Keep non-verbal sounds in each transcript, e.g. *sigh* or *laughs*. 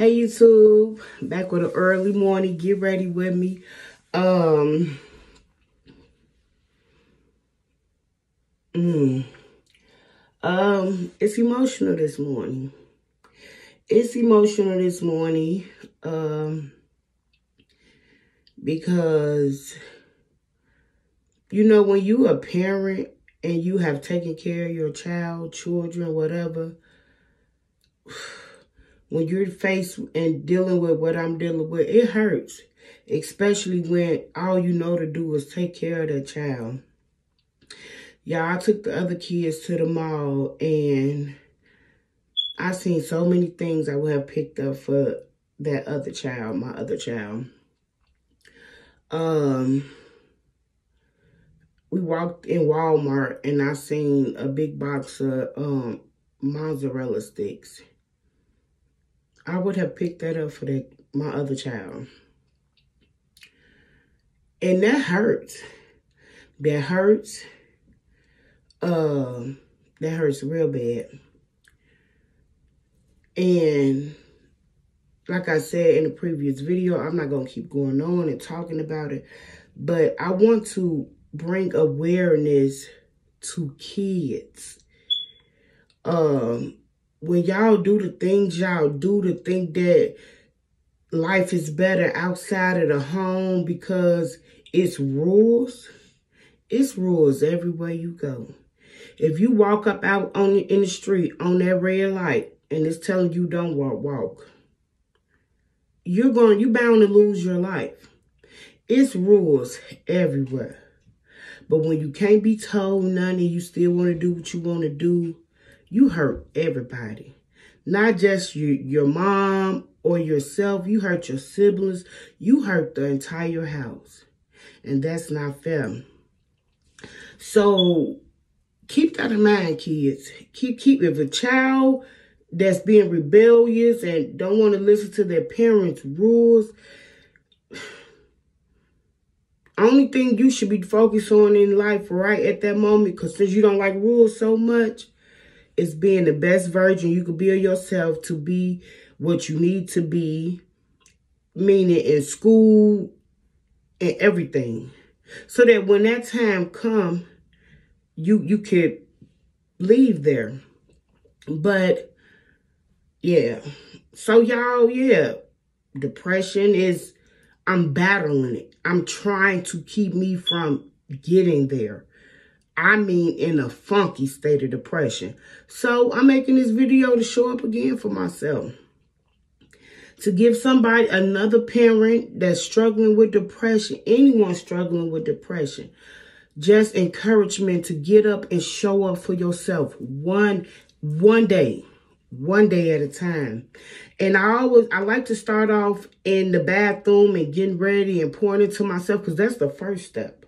Hey YouTube, back with an early morning. Get ready with me. Um, mm, um, it's emotional this morning. It's emotional this morning. Um, because you know when you a parent and you have taken care of your child, children, whatever when you're faced and dealing with what I'm dealing with, it hurts. Especially when all you know to do is take care of that child. Yeah, I took the other kids to the mall and I seen so many things I would have picked up for that other child, my other child. Um, we walked in Walmart and I seen a big box of um mozzarella sticks. I would have picked that up for that my other child. And that hurts. That hurts. Um, that hurts real bad. And like I said in the previous video, I'm not going to keep going on and talking about it. But I want to bring awareness to kids. Um, when y'all do the things y'all do to think that life is better outside of the home because it's rules, it's rules everywhere you go. If you walk up out on in the street on that red light and it's telling you don't walk, walk, you're going, you bound to lose your life. It's rules everywhere. But when you can't be told none and you still want to do what you want to do, you hurt everybody. Not just your, your mom or yourself. You hurt your siblings. You hurt the entire house. And that's not fair. So keep that in mind, kids. Keep, keep, if a child that's being rebellious and don't want to listen to their parents' rules, *sighs* only thing you should be focused on in life right at that moment, because since you don't like rules so much, is being the best version you could be of yourself to be what you need to be, meaning in school and everything. So that when that time come, you you could leave there. But yeah. So y'all, yeah. Depression is I'm battling it. I'm trying to keep me from getting there. I mean in a funky state of depression. So I'm making this video to show up again for myself. To give somebody, another parent that's struggling with depression, anyone struggling with depression, just encouragement to get up and show up for yourself one, one day, one day at a time. And I always, I like to start off in the bathroom and getting ready and pointing to myself because that's the first step.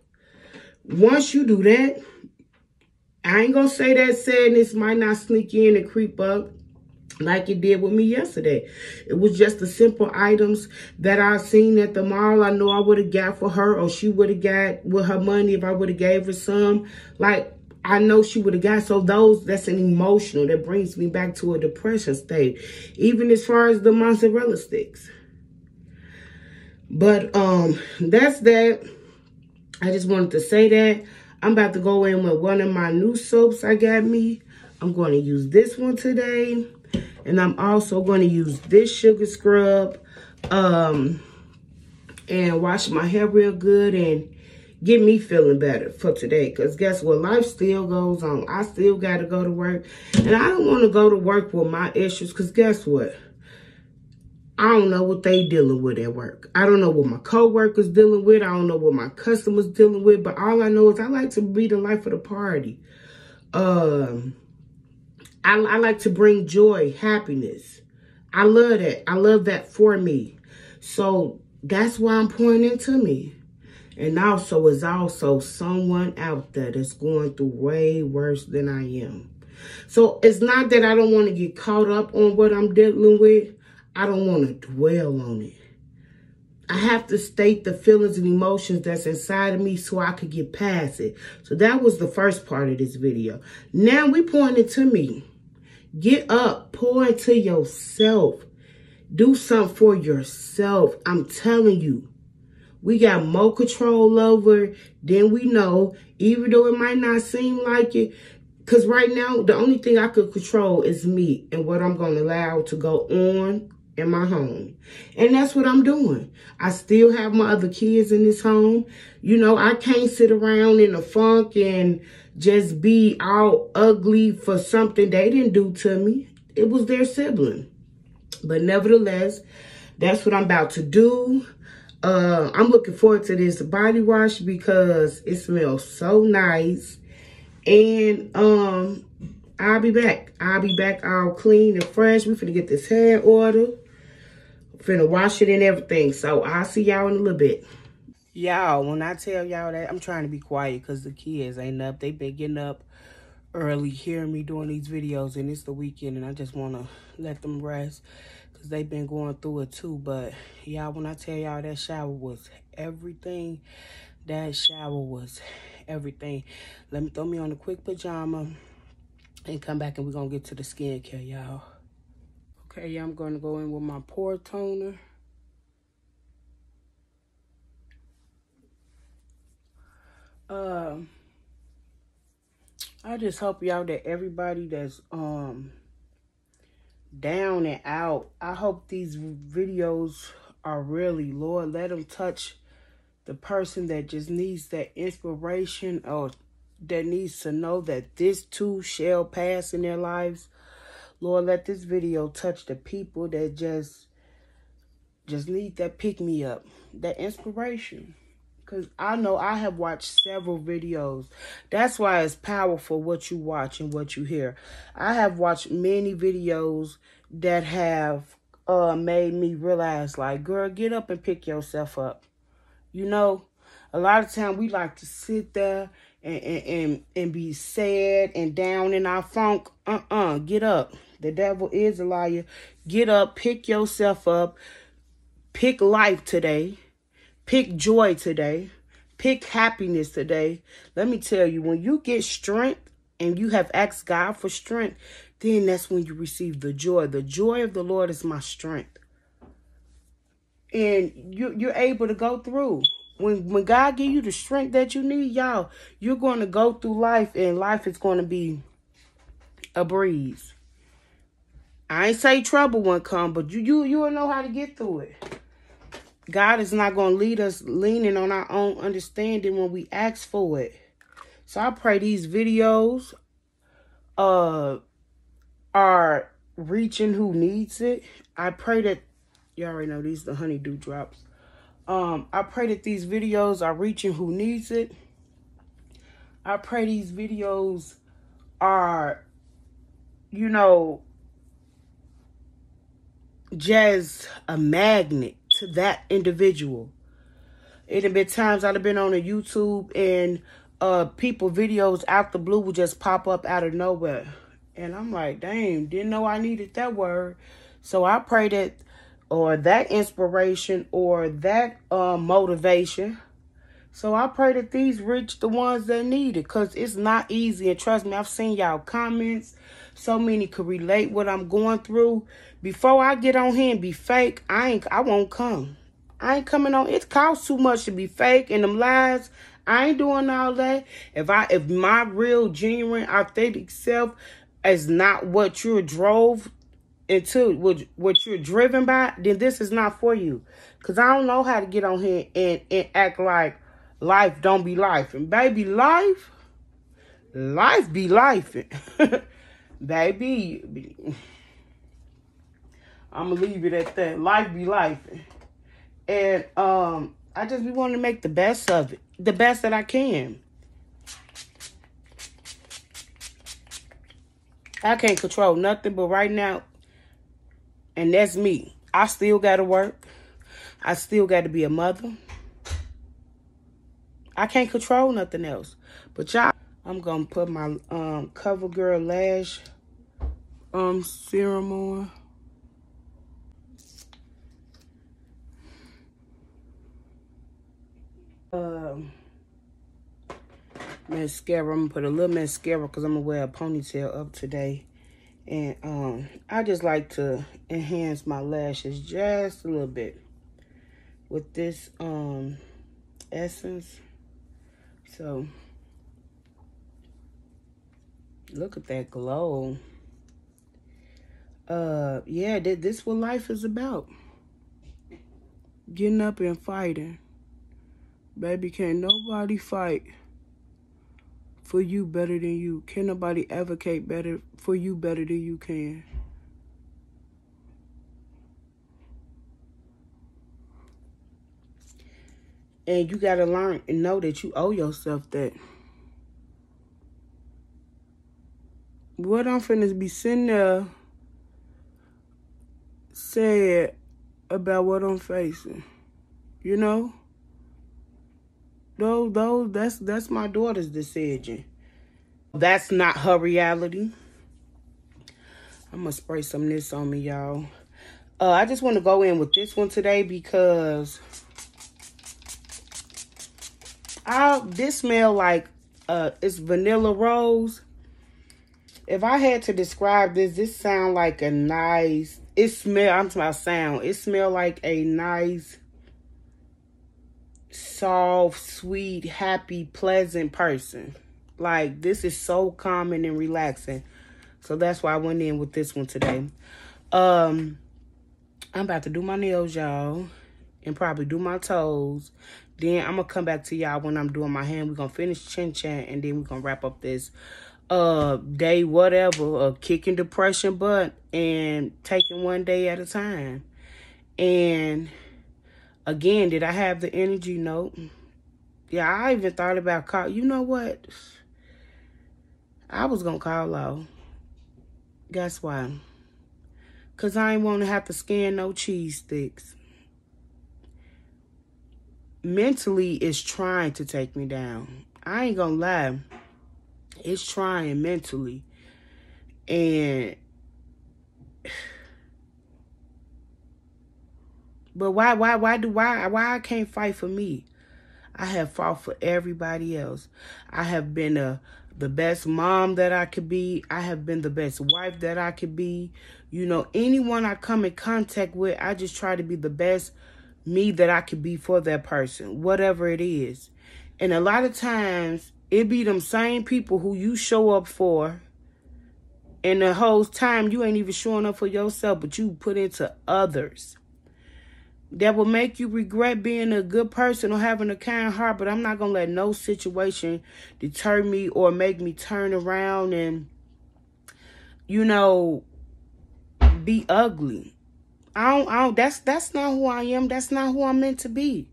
Once you do that, I ain't gonna say that sadness might not sneak in and creep up like it did with me yesterday. It was just the simple items that I seen at the mall. I know I would have got for her or she would have got with her money if I would have gave her some. Like, I know she would have got. So those, that's an emotional. That brings me back to a depression state. Even as far as the mozzarella sticks. But um, that's that. I just wanted to say that. I'm about to go in with one of my new soaps I got me. I'm going to use this one today. And I'm also going to use this sugar scrub um, and wash my hair real good and get me feeling better for today. Because guess what? Life still goes on. I still got to go to work. And I don't want to go to work with my issues because guess what? I don't know what they dealing with at work. I don't know what my coworkers dealing with. I don't know what my customers dealing with. But all I know is I like to be the life of the party. Um, I, I like to bring joy, happiness. I love that. I love that for me. So that's why I'm pointing to me. And also is also someone out there that's going through way worse than I am. So it's not that I don't want to get caught up on what I'm dealing with. I don't want to dwell on it. I have to state the feelings and emotions that's inside of me so I could get past it. So that was the first part of this video. Now we pointing to me. Get up. Pour into yourself. Do something for yourself. I'm telling you. We got more control over than we know, even though it might not seem like it. Because right now, the only thing I could control is me and what I'm going to allow to go on in my home. And that's what I'm doing. I still have my other kids in this home. You know, I can't sit around in a funk and just be all ugly for something they didn't do to me. It was their sibling. But nevertheless, that's what I'm about to do. Uh, I'm looking forward to this body wash because it smells so nice. And um, I'll be back. I'll be back all clean and fresh. We finna get this hair order. Finna wash it and everything. So I'll see y'all in a little bit. Y'all, when I tell y'all that, I'm trying to be quiet because the kids ain't up. They been getting up early hearing me doing these videos and it's the weekend and I just want to let them rest because they've been going through it too. But y'all, when I tell y'all that shower was everything, that shower was everything. Let me throw me on a quick pajama and come back and we're going to get to the skincare, y'all. Okay, I'm going to go in with my pore toner. Um, I just hope y'all that everybody that's um down and out, I hope these videos are really, Lord, let them touch the person that just needs that inspiration or that needs to know that this too shall pass in their lives. Lord, let this video touch the people that just just need that pick me up, that inspiration. Because I know I have watched several videos. That's why it's powerful what you watch and what you hear. I have watched many videos that have uh, made me realize, like, girl, get up and pick yourself up. You know, a lot of time we like to sit there and, and, and, and be sad and down in our funk. Uh-uh, get up. The devil is a liar. Get up, pick yourself up, pick life today. Pick joy today. Pick happiness today. Let me tell you, when you get strength and you have asked God for strength, then that's when you receive the joy. The joy of the Lord is my strength. And you, you're able to go through. When, when God give you the strength that you need, y'all, you're going to go through life and life is going to be a breeze. I ain't say trouble won't come, but you you you will know how to get through it. God is not going to lead us leaning on our own understanding when we ask for it. So I pray these videos uh are reaching who needs it. I pray that you already know these the honeydew drops. Um, I pray that these videos are reaching who needs it. I pray these videos are, you know, just a magnet to that individual. It have been times I'd have been on a YouTube and uh people videos out the blue would just pop up out of nowhere. And I'm like, dang, didn't know I needed that word. So I pray that or that inspiration or that uh, motivation. So I pray that these reach the ones that need it because it's not easy. And trust me, I've seen y'all comments. So many could relate what I'm going through. Before I get on here and be fake, I ain't I won't come. I ain't coming on. It costs too much to be fake and them lies. I ain't doing all that. If I if my real, genuine, authentic self is not what you're drove into, what, what you're driven by, then this is not for you. Because I don't know how to get on here and, and act like life don't be life. And baby, life, life be life. *laughs* baby, I'm gonna leave it at that. Life be life. And um, I just be wanting to make the best of it. The best that I can. I can't control nothing but right now, and that's me. I still gotta work. I still gotta be a mother. I can't control nothing else. But y'all, I'm gonna put my um CoverGirl lash um serum on. um, mascara. I'm going to put a little mascara because I'm going to wear a ponytail up today. And um, I just like to enhance my lashes just a little bit with this um essence. So look at that glow. Uh yeah, this what life is about. Getting up and fighting. Baby, can't nobody fight for you better than you. Can nobody advocate better for you better than you can. And you got to learn and know that you owe yourself that. What I'm finna be sitting there sad about what I'm facing. You know? Those, those, that's that's my daughter's decision. That's not her reality. I'm gonna spray some this on me, y'all. Uh, I just want to go in with this one today because I this smell like uh it's vanilla rose. If I had to describe this, this sound like a nice. It smell. I'm talking about sound. It smell like a nice, soft, sweet, happy, pleasant person. Like this is so calming and relaxing. So that's why I went in with this one today. Um, I'm about to do my nails, y'all, and probably do my toes. Then I'm gonna come back to y'all when I'm doing my hand. We're gonna finish chin chin and then we're gonna wrap up this uh day whatever of kicking depression butt and taking one day at a time. And again, did I have the energy? Nope. Yeah, I even thought about call. You know what? I was gonna call out. Guess why? Cause I ain't want to have to scan no cheese sticks mentally it's trying to take me down. I ain't gonna lie. It's trying mentally. And but why why why do why why I can't fight for me? I have fought for everybody else. I have been a the best mom that I could be. I have been the best wife that I could be. You know, anyone I come in contact with, I just try to be the best me that I could be for that person, whatever it is. And a lot of times, it be them same people who you show up for, and the whole time you ain't even showing up for yourself, but you put into others. That will make you regret being a good person or having a kind heart, but I'm not going to let no situation deter me or make me turn around and, you know, be ugly. I don't, I don't, that's, that's not who I am. That's not who I'm meant to be.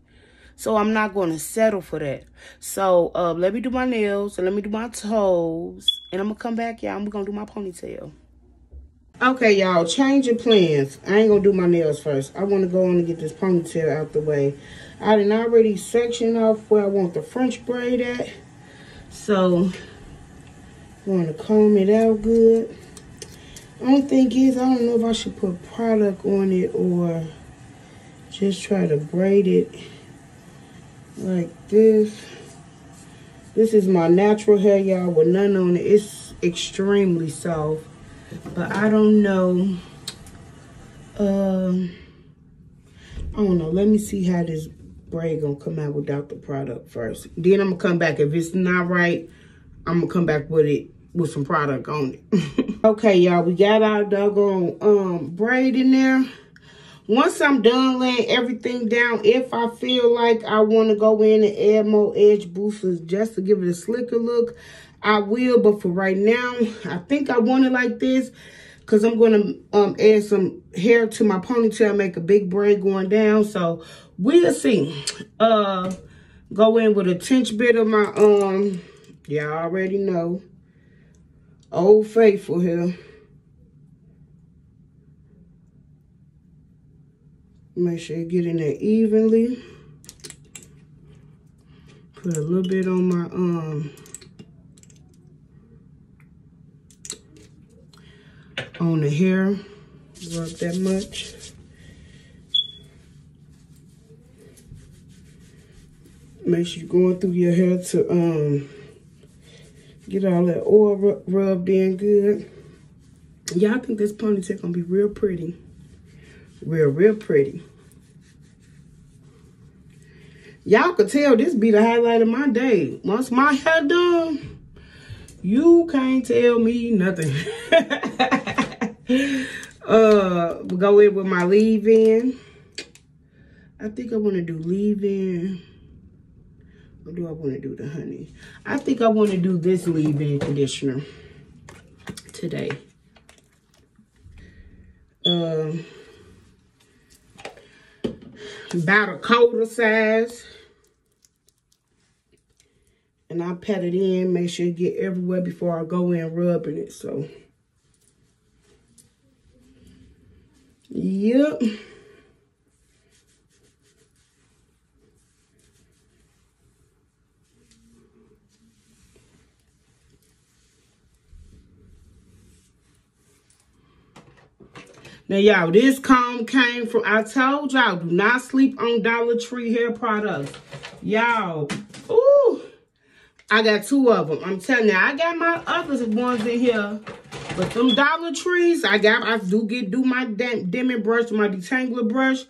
So I'm not going to settle for that. So uh, let me do my nails and let me do my toes. And I'm going to come back, y'all. I'm going to do my ponytail. Okay, y'all, change your plans. I ain't going to do my nails first. I want to go on and get this ponytail out the way. I didn't already section off where I want the French braid at. So, I want to comb it out good. Only thing is, I don't know if I should put product on it or just try to braid it like this. This is my natural hair, y'all, with none on it. It's extremely soft, but I don't know. Um, I don't know. Let me see how this braid gonna come out without the product first. Then I'm gonna come back. If it's not right, I'm gonna come back with it with some product on it. *laughs* okay, y'all, we got our doggone um, braid in there. Once I'm done laying everything down, if I feel like I want to go in and add more edge boosters just to give it a slicker look, I will. But for right now, I think I want it like this because I'm going to um, add some hair to my ponytail, make a big braid going down. So we'll see. Uh, go in with a tinge bit of my, um, y'all already know, Old Faithful here. Make sure you get in there evenly. Put a little bit on my um on the hair. Rub that much. Make sure you're going through your hair to um Get all that oil rubbed in good. Y'all think this ponytail gonna be real pretty. Real, real pretty. Y'all could tell this be the highlight of my day. Once my hair done, you can't tell me nothing. *laughs* uh, go in with my leave-in. I think I want to do leave-in. Or do I want to do the honey? I think I want to do this leave-in conditioner today. Um, about a quarter size. And I pat it in, make sure it get everywhere before I go in rubbing it. So, yep. Now, y'all, this comb came from, I told y'all, do not sleep on Dollar Tree hair products. Y'all, ooh, I got two of them. I'm telling you, I got my other ones in here. But them Dollar Trees, I got, I do get, do my Denman brush, my detangler brush.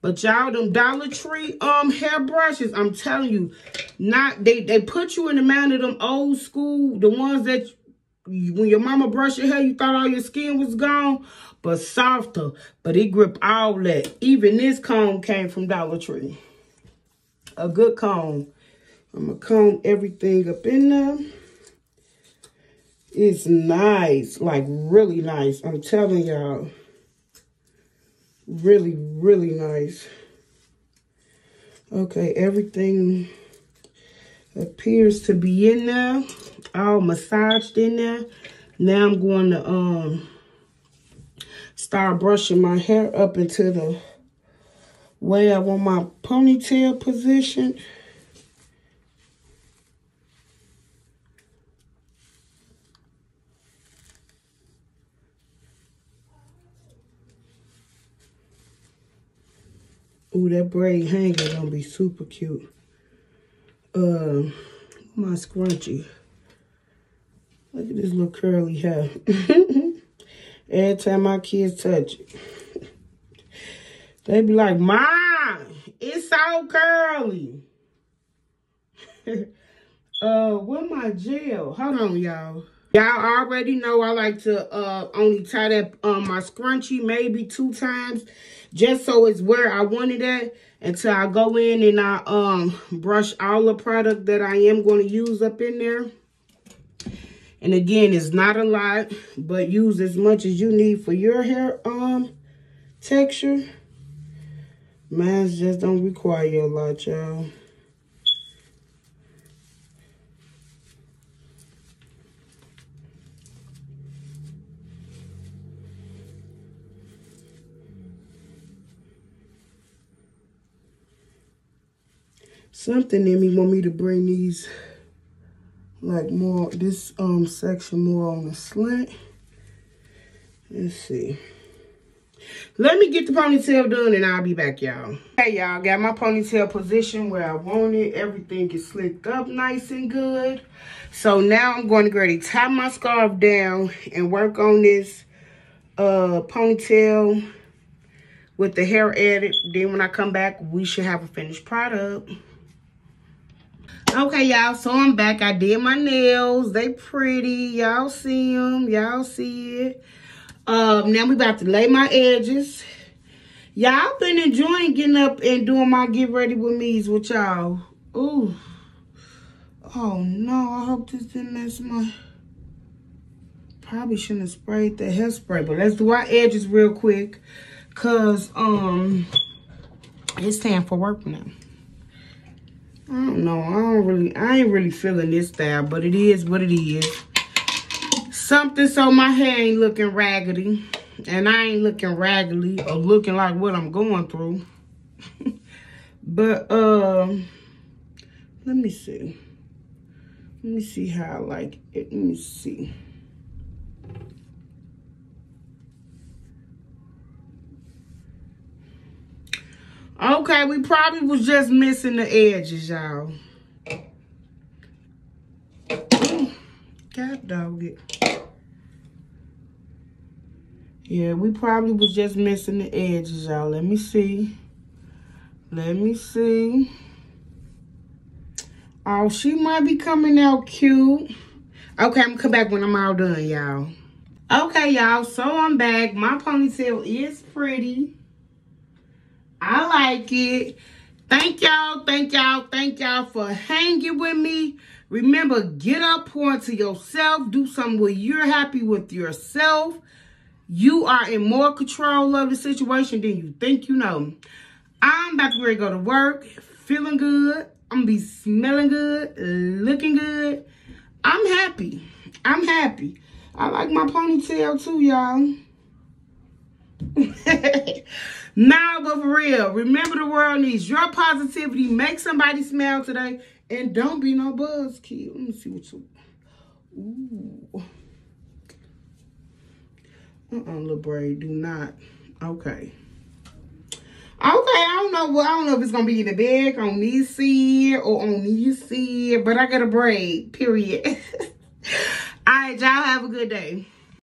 But y'all, them Dollar Tree um hair brushes, I'm telling you, not, they, they put you in the mind of them old school, the ones that when your mama brushed your hair, you thought all your skin was gone but softer. But it grip all that. Even this comb came from Dollar Tree. A good comb. I'm going to comb everything up in there. It's nice. Like, really nice. I'm telling y'all. Really, really nice. Okay, everything appears to be in there. All massaged in there. Now I'm going to um start brushing my hair up into the way I want my ponytail position. Ooh, that braid hanger gonna be super cute. Uh, my scrunchie. Look at this little curly hair. *laughs* Every time my kids touch it. They be like, Mom, it's so curly. *laughs* uh, where my gel? Hold on, y'all. Y'all already know I like to uh only tie that um my scrunchie maybe two times just so it's where I want it at until I go in and I um brush all the product that I am going to use up in there. And again, it's not a lot, but use as much as you need for your hair um texture. Mine just don't require a lot, y'all. Something in me want me to bring these like more this um section more on the slant. Let's see. Let me get the ponytail done and I'll be back, y'all. Hey, y'all, got my ponytail position where I want it. Everything is slicked up nice and good. So now I'm going to go to tie my scarf down and work on this uh, ponytail with the hair added. Then when I come back, we should have a finished product. Okay, y'all, so I'm back. I did my nails. They pretty. Y'all see them. Y'all see it. Um, now we about to lay my edges. Y'all been enjoying getting up and doing my get ready with me's with y'all. Ooh. Oh, no. I hope this didn't mess my... Probably shouldn't have sprayed the hairspray, but let's do our edges real quick. Because, um, it's time for work now. I don't know. I don't really, I ain't really feeling this style, but it is what it is. Something so my hair ain't looking raggedy. And I ain't looking raggedy or looking like what I'm going through. *laughs* but, um, let me see. Let me see how I like it. Let me see. Okay, we probably was just missing the edges, y'all. God dog it. Yeah, we probably was just missing the edges, y'all. Let me see. Let me see. Oh, she might be coming out cute. Okay, I'm gonna come back when I'm all done, y'all. Okay, y'all, so I'm back. My ponytail is pretty. I like it. Thank y'all, thank y'all, thank y'all for hanging with me. Remember, get up, pour into yourself. Do something where you're happy with yourself. You are in more control of the situation than you think you know. I'm about to go to work, feeling good. I'm gonna be smelling good, looking good. I'm happy. I'm happy. I like my ponytail too, y'all. *laughs* nah, but for real, remember the world needs your positivity. Make somebody smile today. And don't be no buzzkill. Let me see what you... Ooh. Uh-uh, little braid. Do not. Okay. Okay, I don't know what I don't know if it's gonna be in the bag on this side or on this side, but I got a braid, period. *laughs* All right, y'all have a good day.